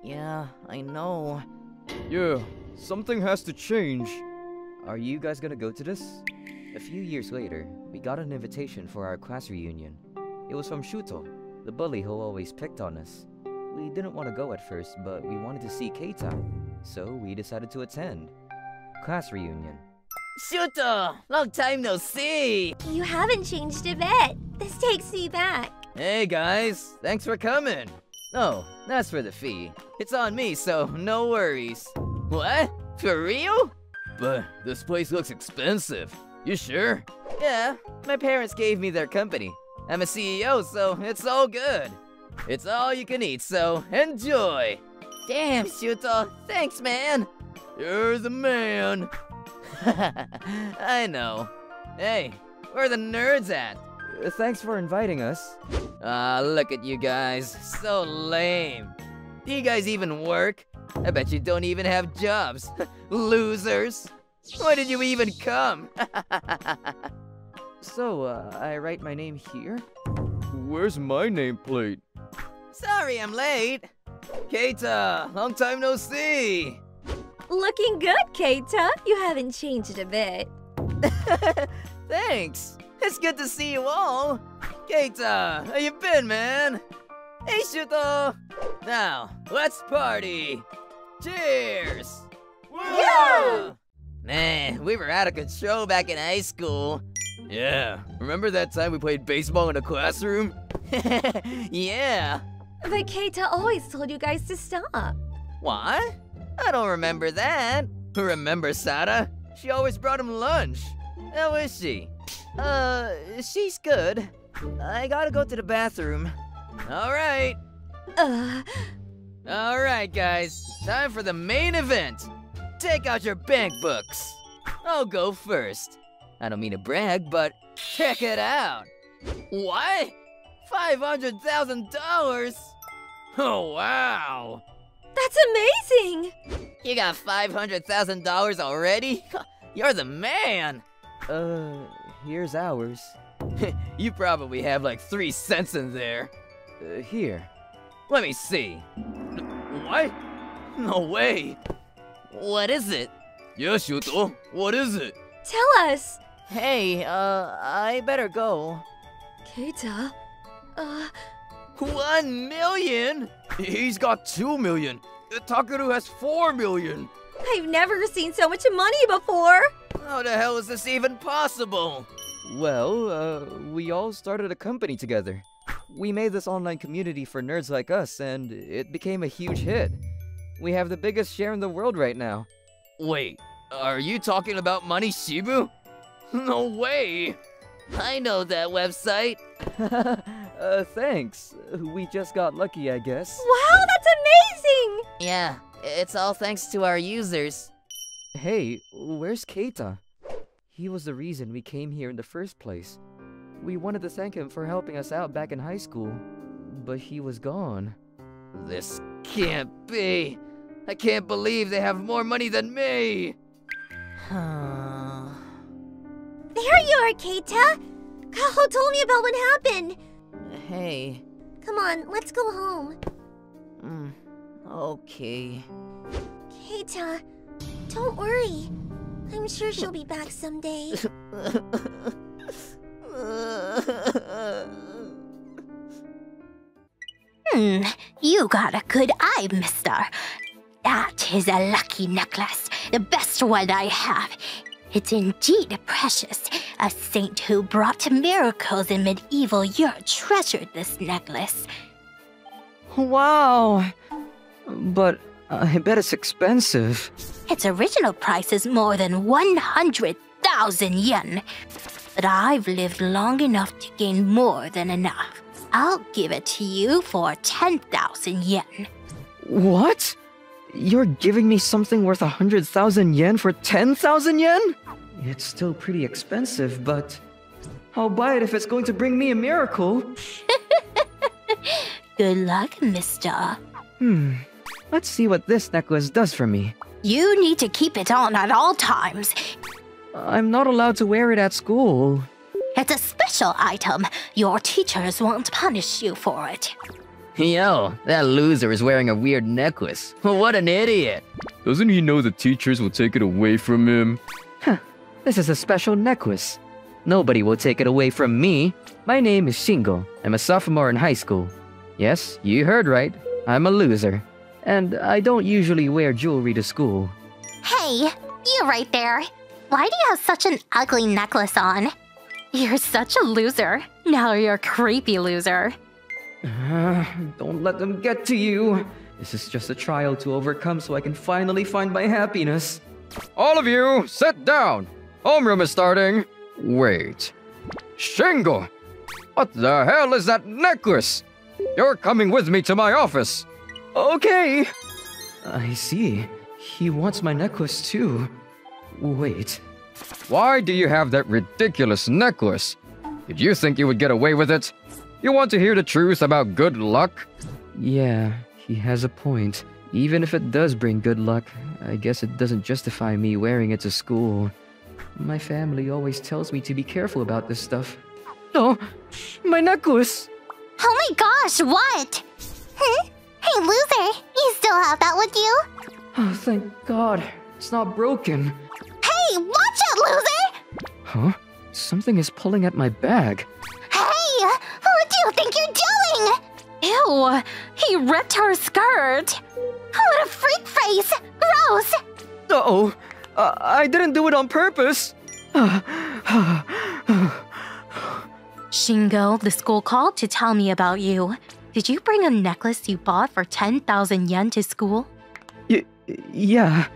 Yeah, I know.
Yeah, something has to change.
Are you guys gonna go to this? A few years later, we got an invitation for our class reunion. It was from Shuto, the bully who always picked on us. We didn't want to go at first, but we wanted to see Keita, so we decided to attend. Class reunion.
Shuto! Long time no see!
You haven't changed a bit. This takes me back.
Hey guys, thanks for coming. Oh, that's for the fee. It's on me, so no worries. What? For real?
but this place looks expensive. You sure?
Yeah, my parents gave me their company. I'm a CEO, so it's all good. It's all you can eat, so enjoy. Damn, Shuto, thanks, man.
You're the man.
I know. Hey, where are the nerds at?
Uh, Thanks for inviting us.
Ah, look at you guys. So lame. Do you guys even work? I bet you don't even have jobs. Losers. Why did you even come?
So, uh, I write my name here?
Where's my nameplate?
Sorry I'm late. Keita, long time no see.
Looking good, Keita. You haven't changed a bit.
Thanks. It's good to see you all. Keita, how you been, man? Hey, Shuto. Now, let's party. Cheers. Yeah! Man, we were out of control back in high school.
Yeah. Remember that time we played baseball in a classroom?
yeah.
But Keita always told you guys to stop.
What? I don't remember that.
Remember Sada? She always brought him lunch.
How is she? Uh, she's good. I gotta go to the bathroom.
All right.
Uh,
All right, guys. Time for the main event. Take out your bank books. I'll go first. I don't mean to brag, but check it out. What? $500,000?
Oh, wow.
that's amazing!
You got $500,000 already? You're the man.
Uh, here's ours.
You probably have like three cents in there.
Uh, here.
Let me see.
What? No way.
What is it?
Yeah, Shuto. What is it?
Tell us!
Hey, uh, I better go.
Keita, uh,
One million? He's got two million. Takeru has four million.
I've never seen so much money before!
How the hell is this even possible?
Well, uh, we all started a company together. We made this online community for nerds like us, and it became a huge hit. We have the biggest share in the world right now.
Wait, are you talking about Money Shibu? No way.
I know that website.
uh, thanks. We just got lucky, I guess.
Wow, that's amazing!
Yeah, it's all thanks to our users.
Hey, where's Keita? He was the reason we came here in the first place. We wanted to thank him for helping us out back in high school, but he was gone.
This can't be. I can't believe they have more money than me.
There you are, Keita! Kaho told me about what happened.
hey.
Come on, let's go home.
Mm, okay.
Keita, don't worry. I'm sure she'll be back someday. Hmm, you got a good eye, mister. That is a lucky necklace, the best one I have. It's indeed precious. A saint who brought miracles in medieval Europe treasured this necklace.
Wow! But uh, I bet it's expensive.
Its original price is more than 100,000 yen. But I've lived long enough to gain more than enough. I'll give it to you for 10,000 yen.
What? You're giving me something worth a hundred thousand yen for ten thousand yen? It's still pretty expensive, but I'll buy it if it's going to bring me a miracle.
Good luck, mister.
Hmm. Let's see what this necklace does for me.
You need to keep it on at all times.
I'm not allowed to wear it at school.
It's a special item. Your teachers won't punish you for it.
Yo, that loser is wearing a weird necklace. What an idiot.
Doesn't he know the teachers will take it away from him?
Huh, this is a special necklace. Nobody will take it away from me. My name is Shingo. I'm a sophomore in high school. Yes, you heard right. I'm a loser. And I don't usually wear jewelry to school.
Hey, you right there. Why do you have such an ugly necklace on? You're such a loser. Now you're a creepy loser.
Don't let them get to you. This is just a trial to overcome so I can finally find my happiness.
All of you, sit down. Homeroom is starting. Wait. Shingo! What the hell is that necklace? You're coming with me to my office.
Okay. I see. He wants my necklace too. Wait.
Why do you have that ridiculous necklace? Did you think you would get away with it? You want to hear the truth about good luck?
Yeah, he has a point. Even if it does bring good luck, I guess it doesn't justify me wearing it to school. My family always tells me to be careful about this stuff. No, my necklace!
Oh my gosh, what? Huh? Hey, loser, you still have that with you?
Oh, thank God. It's not broken.
Hey, watch it, loser!
Huh? Something is pulling at my bag.
Hey, what do you think you're doing?
Ew, he ripped her skirt.
What a freak face! Gross!
Uh-oh. Uh, I didn't do it on purpose.
Shingo, the school called to tell me about you. Did you bring a necklace you bought for 10,000 yen to school?
Y- yeah.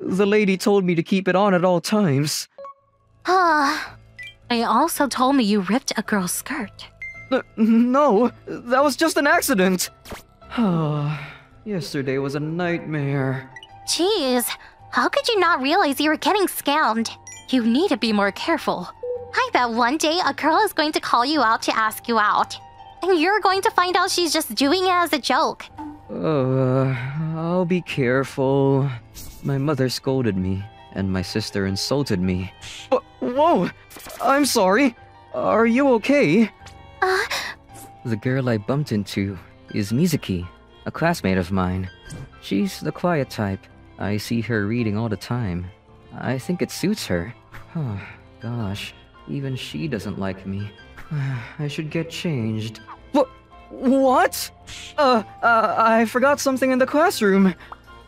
The lady told me to keep it on at all times.
Ah. They also told me you ripped a girl's skirt.
Uh, no, that was just an accident. Oh, yesterday was a nightmare.
Jeez, how could you not realize you were getting scammed?
You need to be more careful.
I bet one day a girl is going to call you out to ask you out. And you're going to find out she's just doing it as a joke.
Uh, I'll be careful. My mother scolded me, and my sister insulted me. Wh- whoa! I'm sorry. Are you okay?
Uh,
The girl I bumped into is Mizuki, a classmate of mine. She's the quiet type. I see her reading all the time. I think it suits her. Oh, gosh, even she doesn't like me. I should get changed. What? What? Uh, uh, I forgot something in the classroom.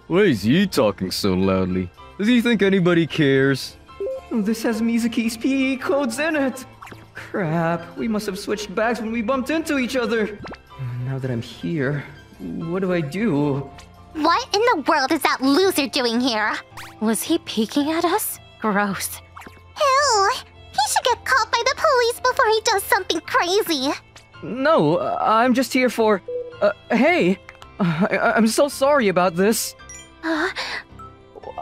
Why is he talking so loudly? Does he think anybody cares?
This has Mizuki's PE codes in it. Crap, we must have switched bags when we bumped into each other. Now that I'm here, what do I do?
what in the world is that loser doing here?
Was he peeking at us? Gross.
Ew, he should get caught by the police before he does something crazy.
No, uh, I'm just here for. Uh, hey! I- I'm so sorry about this.
Uh,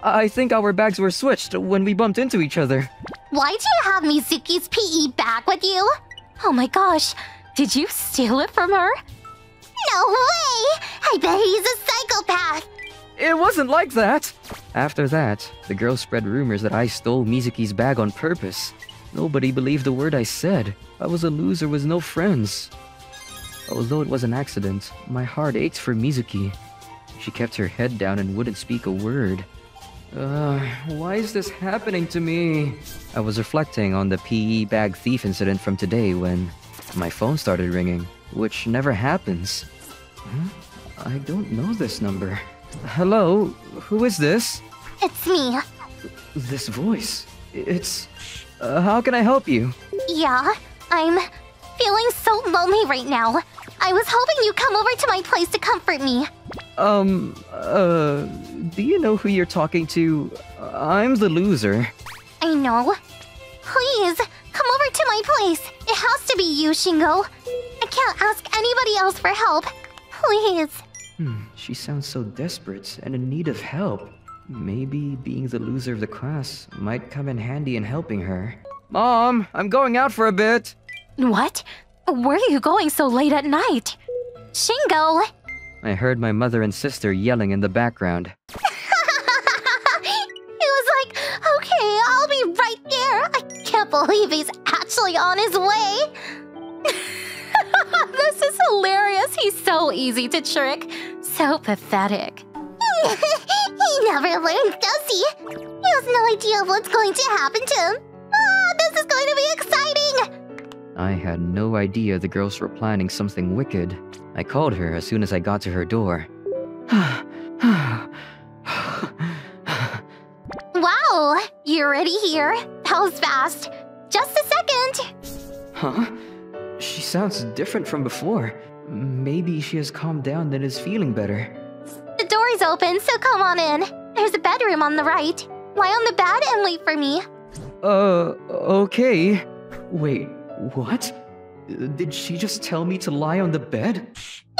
I think our bags were switched when we bumped into each other.
why do you have Mizuki's PE bag with you?
Oh my gosh, did you steal it from her?
No way! I bet he's a psychopath!
It wasn't like that! After that, the girl spread rumors that I stole Mizuki's bag on purpose. Nobody believed a word I said. I was a loser with no friends. Although it was an accident, my heart ached for Mizuki. She kept her head down and wouldn't speak a word. Uh, why is this happening to me? I was reflecting on the PE bag thief incident from today when my phone started ringing, which never happens. Huh? I don't know this number. Hello, who is this?
It's me.
This voice. It's. Uh, how can I help you?
Yeah, I'm feeling so lonely right now. I was hoping you'd come over to my place to comfort me.
Um, uh, do you know who you're talking to? I'm the loser.
I know. Please, come over to my place. It has to be you, Shingo. I can't ask anybody else for help. Please.
Hmm, she sounds so desperate and in need of help. Maybe being the loser of the class might come in handy in helping her. Mom, I'm going out for a bit.
What? Where are you going so late at night?
Shingo!
I heard my mother and sister yelling in the background.
he was like, okay, I'll be right there. I can't believe he's actually on his way.
this is hilarious. He's so easy to trick. So pathetic.
he never learns, does he? He has no idea what's going to happen to him. Ah, this is going to be exciting!
I had no idea the girls were planning something wicked. I called her as soon as I got to her door.
Wow, you're already here. That was fast. Just a second.
huh? She sounds different from before. Maybe she has calmed down and is feeling better.
The door is open, so come on in. There's a bedroom on the right.
Lie on the bed and wait for me.
Uh, okay. Wait, what? Did she just tell me to lie on the bed?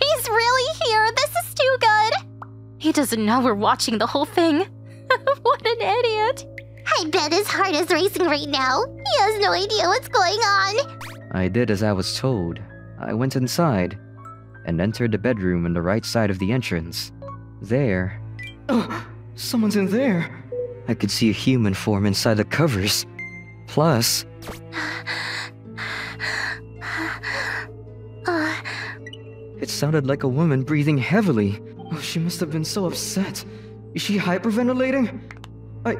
He's really here. This is too good. He doesn't know we're watching the whole thing. what an idiot.
I bet his heart is racing right now. He has no idea what's going on.
I did as I was told. I went inside and entered the bedroom on the right side of the entrance. There. Oh, someone's in there. I could see a human form inside the covers. Plus. It sounded like a woman breathing heavily. Oh, she must have been so upset. Is she hyperventilating? I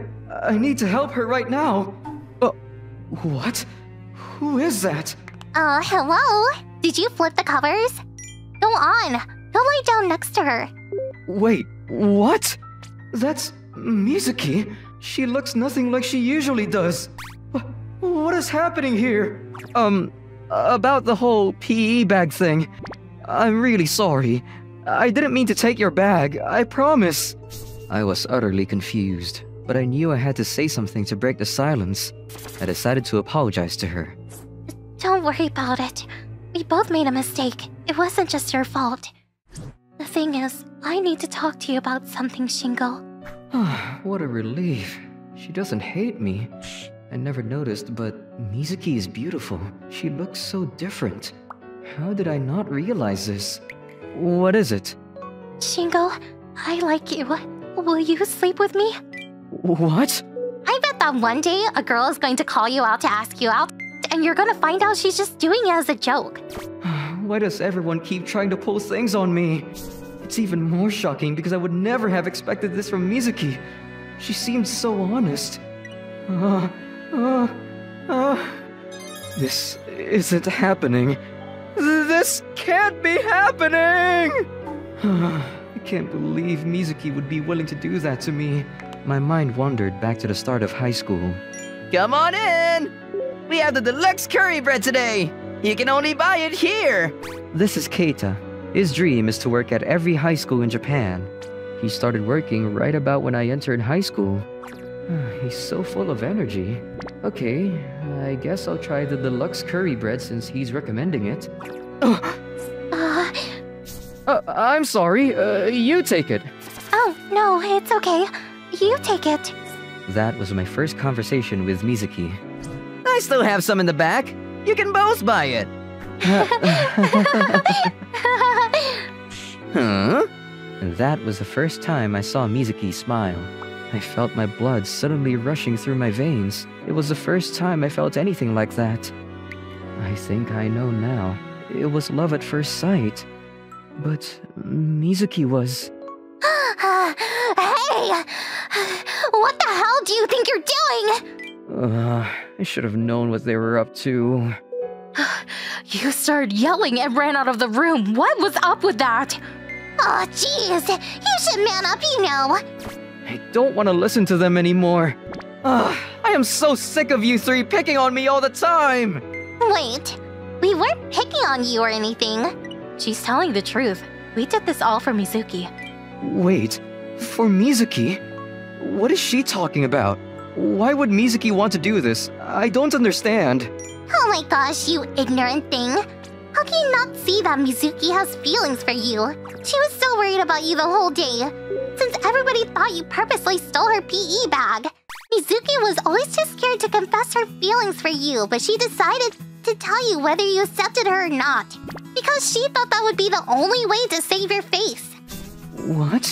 I need to help her right now. Oh, what? Who is that?
uh, hello? Did you flip the covers? Go on. Go lie down next to her.
Wait, what? That's Mizuki. She looks nothing like she usually does. Wh- What is happening here? Um, about the whole PE bag thing. I'm really sorry. I didn't mean to take your bag, I promise. I was utterly confused, but I knew I had to say something to break the silence. I decided to apologize to her.
Don't worry about it. We both made a mistake. It wasn't just your fault. The thing is, I need to talk to you about something, Shingo.
what a relief. She doesn't hate me. I never noticed, but Mizuki is beautiful. She looks so different. How did I not realize this? What is it?
Shingo, I like you. Will you sleep with me?
What?
I bet that one day a girl is going to call you out to ask you out, and you're gonna find out she's just doing it as a joke.
Why does everyone keep trying to pull things on me? It's even more shocking because I would never have expected this from Mizuki. She seemed so honest. Uh, uh, uh, this isn't happening. This can't be happening! I can't believe Mizuki would be willing to do that to me. My mind wandered back to the start of high school.
Come on in! We have the deluxe curry bread today! You can only buy it here!
This is Keita. His dream is to work at every high school in Japan. He started working right about when I entered high school. He's so full of energy. Okay, I guess I'll try the deluxe curry bread since he's recommending it.
Uh,
Uh, I'm sorry, uh, you take it.
oh, no, it's okay. You take it.
That was my first conversation with Mizuki.
I still have some in the back. You can both buy it. Huh?
And that was the first time I saw Mizuki smile. I felt my blood suddenly rushing through my veins. It was the first time I felt anything like that. I think I know now. It was love at first sight. But Mizuki was.
hey! What the hell do you think you're doing?
Uh, I should have known what they were up to.
You started yelling and ran out of the room. What was up with that?
Oh, jeez. You should man up, you know.
I don't want to listen to them anymore. Ugh, I am so sick of you three picking on me all the time!
Wait. We weren't picking on you or anything.
She's telling the truth. We did this all for Mizuki.
Wait, for Mizuki? What is she talking about? Why would Mizuki want to do this? I don't understand.
Oh my gosh, you ignorant thing. How can you not see that Mizuki has feelings for you? She was so worried about you the whole day. Since everybody thought you purposely stole her PE bag. Mizuki was always too scared to confess her feelings for you, but she decided to tell you whether you accepted her or not. Because she thought that would be the only way to save your face.
What?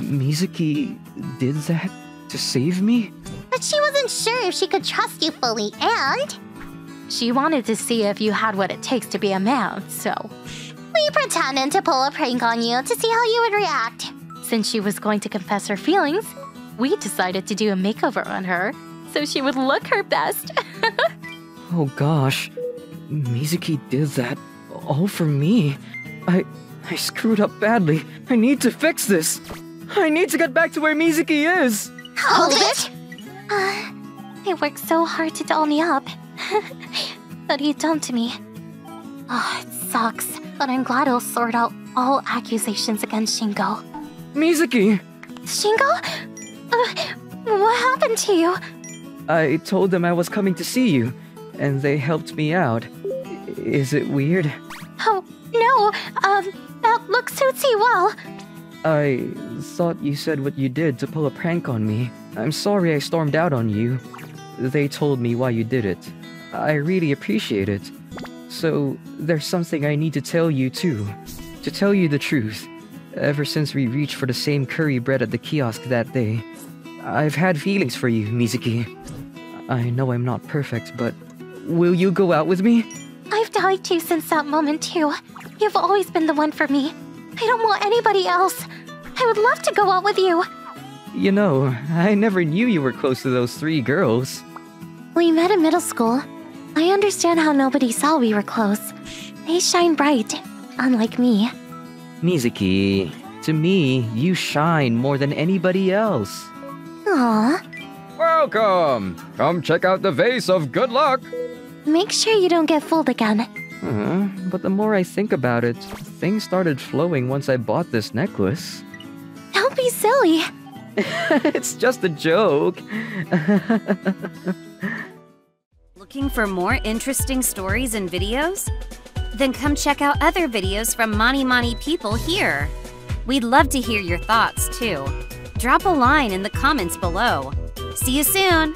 Mizuki did that to save me?
But she wasn't sure if she could trust you fully, and
She wanted to see if you had what it takes to be a man, so
we pretended to pull a prank on you to see how you would react.
since she was going to confess her feelings, we decided to do a makeover on her so she would look her best.
Oh gosh, Mizuki did that all for me. I I screwed up badly. I need to fix this. I need to get back to where Mizuki is.
Hold it!
Uh, they worked so hard to doll me up. what you done to me? Oh, it sucks, but I'm glad it'll sort out all accusations against Shingo.
Mizuki,
Shingo? Uh, What happened to you?
I told them I was coming to see you, and they helped me out. Is it weird?
Oh, no. Um, that look suits you well.
I thought you said what you did to pull a prank on me. I'm sorry I stormed out on you. They told me why you did it. I really appreciate it. So, there's something I need to tell you too. To tell you the truth, ever since we reached for the same curry bread at the kiosk that day, I've had feelings for you, Mizuki. I know I'm not perfect, but will you go out with me?
I've liked you since that moment, too. You've always been the one for me. I don't want anybody else. I would love to go out with you.
You know, I never knew you were close to those three girls.
We met in middle school. I understand how nobody saw we were close. They shine bright, unlike me.
Mizuki, to me, you shine more than anybody else.
Aww.
Welcome! Come check out the vase of good luck!
Make sure you don't get fooled again.
Uh, but the more I think about it, things started flowing once I bought this necklace.
Don't be silly.
it's just a joke.
Looking for more interesting stories and videos? Then come check out other videos from Mani Mani people here. We'd love to hear your thoughts too. Drop a line in the comments below. See you soon!